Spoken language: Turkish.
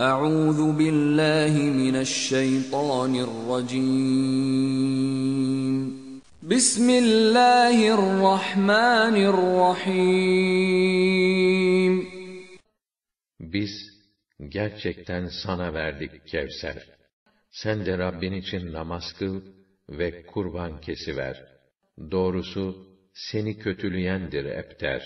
أعوذ بالله من الشيطان Biz gerçekten sana verdik Kevser. Sen de Rabbin için namaz kıl ve kurban kesiver. Doğrusu seni kötüleyendir epter.